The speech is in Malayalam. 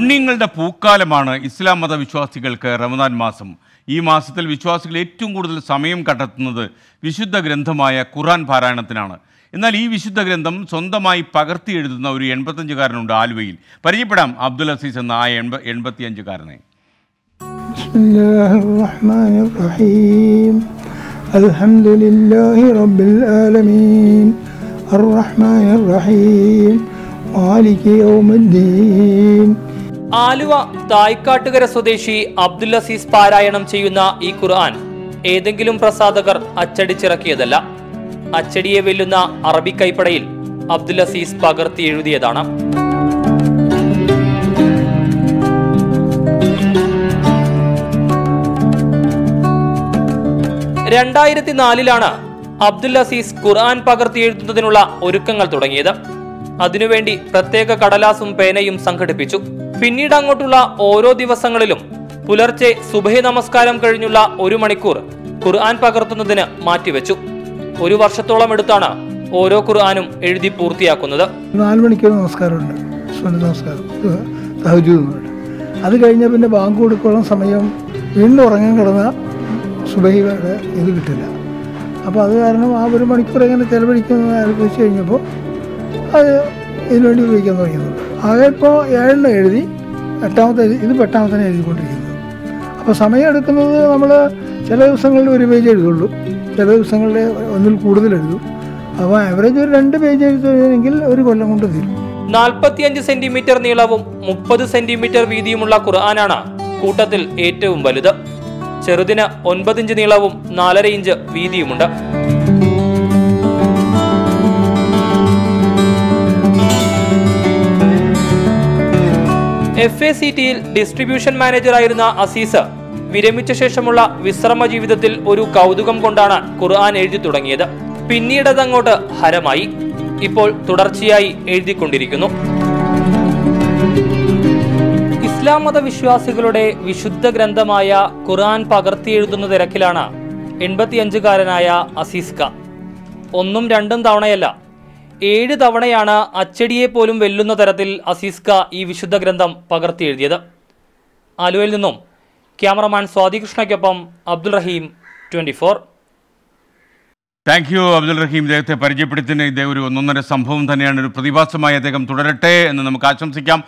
പുണ്യങ്ങളുടെ പൂക്കാലമാണ് ഇസ്ലാം മതവിശ്വാസികൾക്ക് റമദാൻ മാസം. ഈ മാസത്തിൽ വിശ്വാസികൾ ഏറ്റവും കൂടുതൽ സമയം കണ്ടെത്തുന്നത് വിശുദ്ധ ഗ്രന്ഥമായ ഖുറാൻ പാരായണത്തിനാണ്. എന്നാൽ ഈ വിശുദ്ധ ഗ്രന്ഥം സ്വന്തമായി പകർത്തി എഴുതുന്ന ഒരു എൺപത്തഞ്ചുകാരനുണ്ട് ആലുവയിൽ. പരിചയപ്പെടാം അബ്ദുൽ അസീസ് എന്ന ആ എൺപ എൺപത്തിയഞ്ചുകാരനെ. അൽഹംദുലില്ലാഹി റബ്ബിൽ ആലമീൻ. അർ റഹ്മാനിർ റഹീം ആലുവ തായ്ക്കാട്ടുകര സ്വദേശി അബ്ദുൽ അസീസ് പാരായണം ചെയ്യുന്ന ഈ ഖുർആൻ ഏതെങ്കിലും പ്രസാധകർ അച്ചടിച്ചിറക്കിയതല്ല. അച്ചടിയെ വെല്ലുന്ന അറബി കൈപ്പടയിൽ അബ്ദുൽ അസീസ് പകർത്തി എഴുതിയതാണ്. രണ്ടായിരത്തി നാലിലാണ് അബ്ദുൽ അസീസ് ഖുർആൻ പകർത്തി എഴുതുന്നതിനുള്ള ഒരുക്കങ്ങൾ തുടങ്ങിയത്. അതിനുവേണ്ടി പ്രത്യേക കടലാസും പേനയും സംഘടിപ്പിച്ചു. പിന്നീട് അങ്ങോട്ടുള്ള ഓരോ ദിവസങ്ങളിലും പുലർച്ചെ സുബഹി നമസ്കാരം കഴിഞ്ഞുള്ള ഒരു മണിക്കൂർ ഖുർആൻ പകർത്തുന്നതിന് മാറ്റിവെച്ചു. ഒരു വർഷത്തോളം എടുത്താണ് ഓരോ ഖുർആാനും എഴുതി പൂർത്തിയാക്കുന്നത്. നാല് മണിക്കൂർ നമസ്കാരമുണ്ട്. നമസ്കാരം. അത് കഴിഞ്ഞ പിന്നെ ബാങ്ക് കൊടുക്കുള്ള സമയം വീണ്ടും ഉറങ്ങാൻ കിടന്ന സുബഹി ഇത് കിട്ടില്ല. അപ്പോൾ അത് കാരണം ആ ഒരു മണിക്കൂർ എങ്ങനെ ചെലവഴിക്കുന്നത് ആലോചിച്ച് കഴിഞ്ഞപ്പോൾ അത് ഇതിനുവേണ്ടി ഉപയോഗിക്കാൻ തുടങ്ങിയത് ആകെ ഇപ്പോൾ ഏഴെണ്ണം എഴുതി എട്ടാമത്തെ ഇത് എട്ടാമത്തേനെ എട്ടാമത്തെ എഴുതിക്കൊണ്ടിരിക്കുന്നത്. അപ്പോൾ സമയം എടുക്കുന്നത് നമ്മൾ ചില ദിവസങ്ങളിൽ ഒരു പേജ് എഴുതുള്ളൂ. ചില ദിവസങ്ങളിൽ ഒന്നിൽ കൂടുതൽ എഴുതും. അപ്പോൾ ആവറേജ് ഒരു രണ്ട് പേജ് എഴുതുകയാണെങ്കിൽ ഒരു കൊല്ലം കൊണ്ട് തീരും. നാൽപ്പത്തിയഞ്ച് സെന്റിമീറ്റർ നീളവും മുപ്പത് സെന്റിമീറ്റർ വീതിയുമുള്ള ഖുർആനാണ് കൂട്ടത്തിൽ ഏറ്റവും വലുത്. ചെറുതിന് ഒൻപതിഞ്ച് നീളവും നാലര ഇഞ്ച് വീതിയുമുണ്ട്. എഫ് എ സി ടിയിൽ ഡിസ്ട്രിബ്യൂഷൻ മാനേജറായിരുന്ന അസീസ് വിരമിച്ച ശേഷമുള്ള വിശ്രമ ജീവിതത്തിൽ ഒരു കൗതുകം കൊണ്ടാണ് ഖുർആൻ എഴുതി തുടങ്ങിയത്. പിന്നീടതങ്ങോട്ട് ഹരമായി. ഇപ്പോൾ തുടർച്ചയായി എഴുതിക്കൊണ്ടിരിക്കുന്നു. ഇസ്ലാം മത വിശ്വാസികളുടെ വിശുദ്ധ ഗ്രന്ഥമായ ഖുർആൻ പകർത്തി എഴുതുന്ന തിരക്കിലാണ് എൺപത്തിയഞ്ചുകാരനായ അസീസ്ക ഒന്നും രണ്ടും തവണയല്ല ഏഴ് തവണയാണ് അച്ചടിയെ പോലും വെല്ലുന്ന തരത്തിൽ അസീസ്ക ഈ വിശുദ്ധ ഗ്രന്ഥം പകർത്തിയെഴുതിയത്. ആലുവയിൽ നിന്നും cameraman Swathi കൃഷ്ണയ്ക്കൊപ്പം Abdul Raheem twenty four. Thank you Abdul Raheem. ഇദ്ദേഹത്തെ പരിചയപ്പെടുത്തുന്ന ഇദ്ദേഹം ഒരു ഒന്നൊന്നര സംഭവം തന്നെയാണ്. ഒരു പ്രതിഭാസമായി അദ്ദേഹം തുടരട്ടെ എന്ന് നമുക്ക് ആശംസിക്കാം.